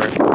for it.